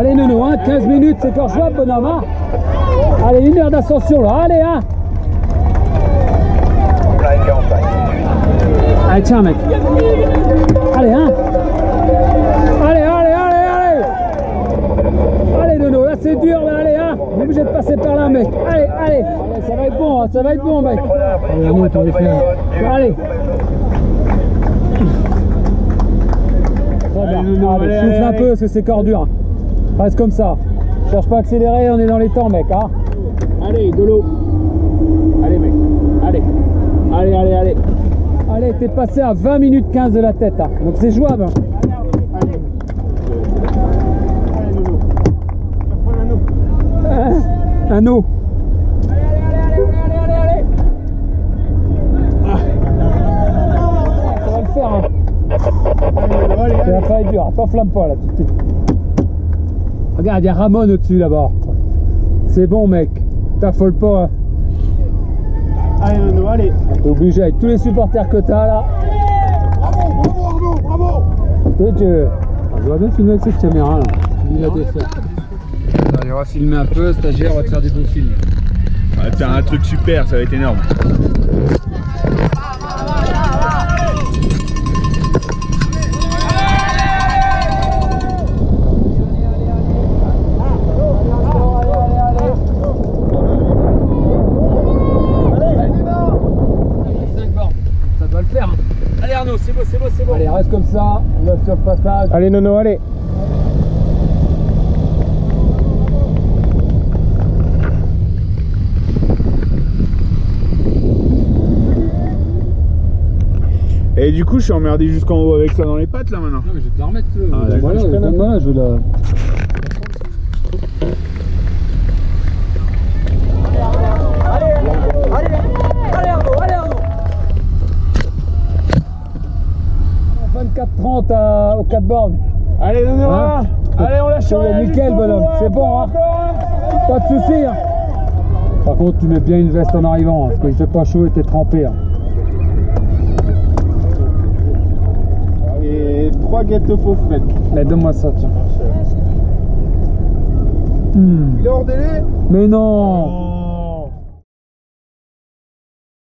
Allez Nono, hein, 15 minutes, c'est encore jouable bonhomme. Hein allez, une heure d'ascension là, allez hein. Allez tiens mec. Allez hein. Allez, allez, allez, allez. Allez Nono, là c'est dur, mais allez hein. On est obligé de passer par là mec. Allez, allez, allez ça va être bon, hein, ça va être bon mec. Allez. Allez. Nono, souffle un peu parce que c'est corps dur. Reste comme ça. Cherche pas à accélérer, on est dans les temps mec hein. Allez, de l'eau. Allez, mec. Allez. Allez, allez, allez. Allez, t'es passé à 20 minutes 15 de la tête hein. Donc c'est jouable. hein. Allez. Allez, Nono. Ça prend un eau. Un eau. Ça va le faire hein. Allez, allez, Ça allez. va faire être dur, t'enflamme pas là tout de suite. Regarde, il y a Ramon au-dessus là-bas. C'est bon mec, t'affole pas. hein. Allez, Nono, allez. T'es obligé avec tous les supporters que t'as là. Bravo, bravo, Arnaud, bravo. Sais, tu- On doit bien filmer avec cette caméra là. Il a des faits. Allez, on va filmer un peu, stagiaire, on va te faire des beaux films. Ah, T'as un truc super, ça va être énorme. Le faire. Allez Arnaud, c'est beau, c'est beau, c'est beau. Allez, reste comme ça, on va sur le passage. Allez, Nono, allez. Et du coup, je suis emmerdé jusqu'en haut avec ça dans les pattes là maintenant. Non, mais je vais te la remettre. Ah, d'accord. voilà, Je voilà, je la. 24-30 à- au 4 bornes. Allez, Nono, Hein Allez, on lâche rien. nickel, bonhomme, c'est bon, hein. encore. Pas de soucis. hein. Par contre, tu mets bien une veste en arrivant, hein, parce qu'il fait pas chaud et t'es trempé. hein. Allez, trois guettes de faux Fred. Mais donne-moi ça, tiens. Hmm. Il est hors délai? Mais non